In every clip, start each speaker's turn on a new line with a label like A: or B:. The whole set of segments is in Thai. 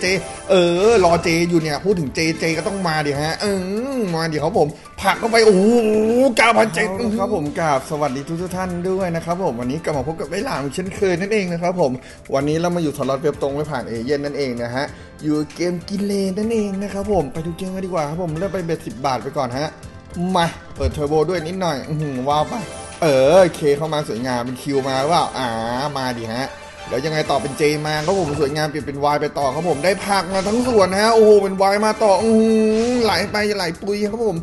A: เจ เออ รอเจอยู่เนี่ย พูดถึงเจเจก็ต้องมาดิฮะ เออมาดิครับผมผลักเข้าไป โอ้โหกาพัน J ครับผมกราบสวัสดีทุกท่านด้วยนะครับผม วันนี้กลับมาพบกับไอ้หลามเช่นเคยนั่นเองนะครับผม วันนี้เรามาอยู่สล็อตเว็บตรงไม่ผ่านเอเย่นต์นั่นเองนะฮะ อยู่เกมกิเลนนั่นเองนะครับผม ไปดูเกมกันดีกว่าครับผมเริ่มไป bet สิบบาทไปก่อนฮะ มา เปิดเทอร์โบด้วยนิดหน่อยว้าวไป เออ K เข้ามาสวยงามเป็น Q มาหรือเปล่า อ่า มาดิฮะ แล้วยังไงต่อเป็นเจมาครับผมสวยงามเปลี่ยนเป็นวายไปต่อครับผมได้ผักมาทั้งส่วนนะฮะโอ้โหเป็นวายมาต่ออืไหลไปไหลปุยครับผม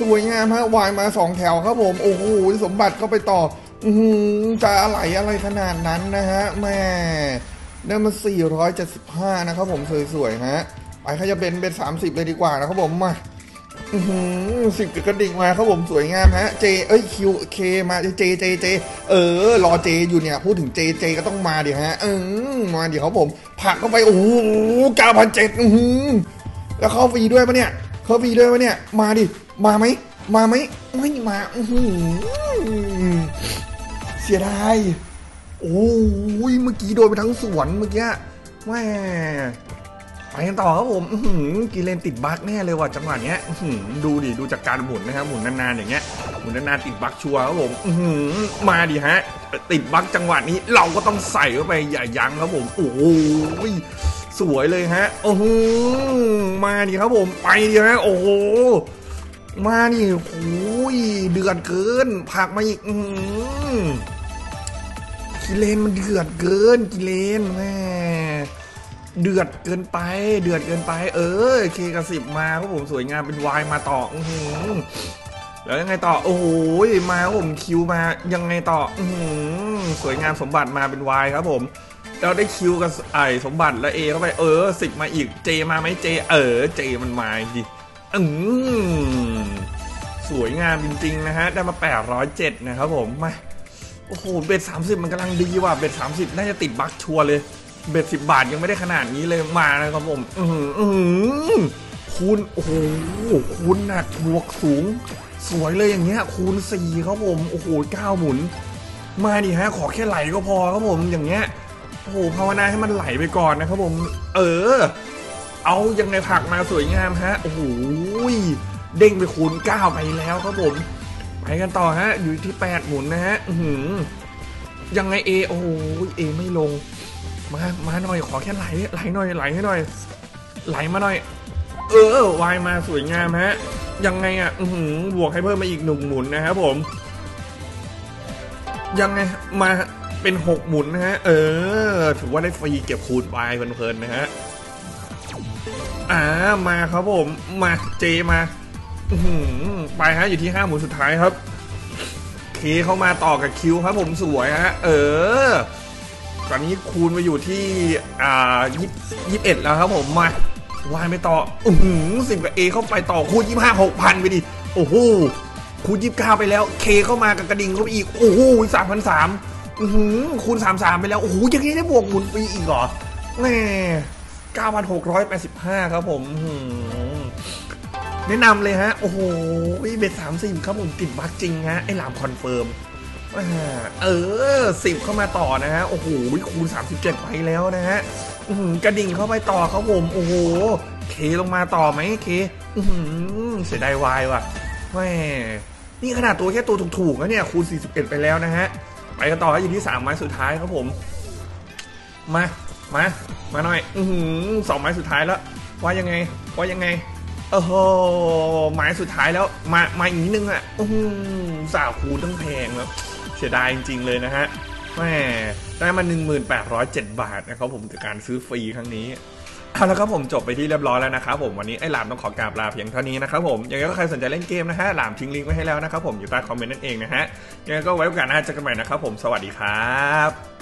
A: สวยงามฮะวายมาสองแถวครับผมโอ้โหสมบัติก็ไปต่อ อืจะอะไรอะไรขนาดนั้นนะฮะแม่ได้มา 475 นะครับผมสวยๆฮะไปเขาจะเป็นเป็น 30 เลยดีกว่านะครับผมมา สิบกระดิ่งมาครับผมสวยงามฮะเจเอ้ยคิวเคมาเจเจเจเออรอเจอยู่เนี่ยพูดถึงเจเจก็ต้องมาเดิฮะเออมาดิครับผมผักเข้าไปโอ้โหเก้าพันเจ็ดแล้วเข้าฟรีด้วยปะเนี่ยเข้าฟรีด้วยปะเนี่ยมาดิมาไหมมาไหมไม่มาอื้อหือเสียดายโอ้ยเมื่อกี้โดนไปทั้งสวนเมื่อกี้แม่ ไปกันต่อครับผมอืกีเลนติดบั๊กแน่เลยว่ะจังหวะเนี้ยอืดูดิดูจากการหมุนนะครับหมุนนานๆอย่างเงี้ยหมุนนานๆติดบั๊กชัวร์ครับผมอืมาดิฮะ ติดบั๊กจังหวะนี้เราก็ต้องใส่เข้าไปอย่ายั้งครับผมโอ้โหสวยเลยฮะโอ้โหมาดิครับผมไปดิฮะโอ้โหมานี่โอ้ยเดือดเกินผักมาอีกอืกิเลนมันเดือดเกินกิเลนแม่ เดือดเกินไป เดือดเกินไป เออ K กับสิบมาครับผมสวยงามเป็นวายมาต่ออืแล้วยังไงต่อ โอ้โหมาครับผม Q มายังไงต่อ อืสวยงามสมบัติมาเป็นวายครับผมเราได้ Q กับไอ้สมบัติแล้ว A เข้าไปเออสิบมาอีกเจมาไหมเจ เออเจมันมาดิอืมสวยงามจริงๆนะฮะ ได้มา 807 นะครับผมมาโอ้โห bet 30 มันกำลังดีว่ะ bet 30 น่าจะติด bug ชัวร์เลย เบ็ดสิบบาทยังไม่ได้ขนาดนี้เลยมานะครับผม อืออือคูณโอ้โหคูณหนักบวกสูง สวยเลยอย่างเงี้ย คูณสี่ครับผม โอ้โหเก้าหมุน มาดิฮะ ขอแค่ไหลก็พอครับผมอย่างเงี้ยโอ้โหภาวนาให้มันไหลไปก่อนนะครับผม เออ เอายังไงผักมาสวยงามฮะโอ้โหเด้งไปคูณเก้าไปแล้วครับผมไปกันต่อฮะ อยู่ที่แปดหมุนนะฮะยังไงเอโอ้โหเอไม่ลง มา มาหน่อยขอแค่ไหลไหลหน่อยไหลให้หน่อย ไหลมาหน่อย เออวายมาสวยงามฮะ ยังไงอะ อือหือบวกให้เพิ่มมาอีกหนึ่งหมุนนะครับผม ยังไงมาเป็นหกหมุนนะฮะ เออ ถือว่าได้ฟรีเก็บคูณไปเพลินๆนะฮะอ่ามาครับผมมาเจมาอือหือไปฮะอยู่ที่ห้าหมุนสุดท้ายครับเคเข้ามาต่อกับคิวครับผมสวยฮะ เออ ตอนนี้คูณมาอยู่ที่อ่ายี่สิบเอ็ดแล้วครับผมมาวายไปต่ออือหือสิบกับเอเข้าไปต่อคูณยี่ห้าหกพันไปดิโอ้โหคูณยี่สิบเก้าไปแล้วเคเข้ามากับกระดิ่งเข้าไปอีกโอ้โหสามพันสามอือหือคูณสามสามไปแล้วโอ้โหยังได้บวกหมุนปีอีกเหรอแม่เก้าพันหกร้อยแปดสิบห้าครับผมแนะนำเลยฮะ โอ้โหเบทสามสิบครับผมติดบั๊กจริงฮะ ไอ้หลามคอนเฟิร์ม เออสิบเข้ามาต่อนะฮะ โอ้โหคูณ 37 ไปแล้วนะฮะกระดิ่งเข้าไปต่อครับผม โอ้โห เคลงมาต่อไหมเคเสียดายวายว่ะแม่นี่ขนาดตัวแค่ตัวถูกๆนะเนี่ย คูณ 41 ไปแล้วนะฮะ ไปกันต่ออยู่ที่3ไม้สุดท้ายครับผม มา มา มาหน่อย อือหือสองไม้สุดท้ายแล้ว ว่ายังไง ว่ายังไงโอ้โหไม้สุดท้ายแล้ว มา มาอีกนิดนึงอะอือหือสาวคูณตั้งแพงแล้ว เสียดายจริง ๆ เลยนะฮะแหมได้มา 1807 บาทนะครับผมจากการซื้อฟรีครั้งนี้เอาแล้วครับผมจบไปที่เรียบร้อยแล้วนะครับผมวันนี้ไอ้หลามต้องขอกราบลาเพียงเท่านี้นะครับผมยังไงก็ใครสนใจเล่นเกมนะฮะหลามทิ้งลิงก์ไว้ให้แล้วนะครับผมอยู่ใต้คอมเมนต์นั่นเองนะฮะยังไงก็ไว้โอกาสหน้าเจอกันใหม่นะครับผมสวัสดีครับ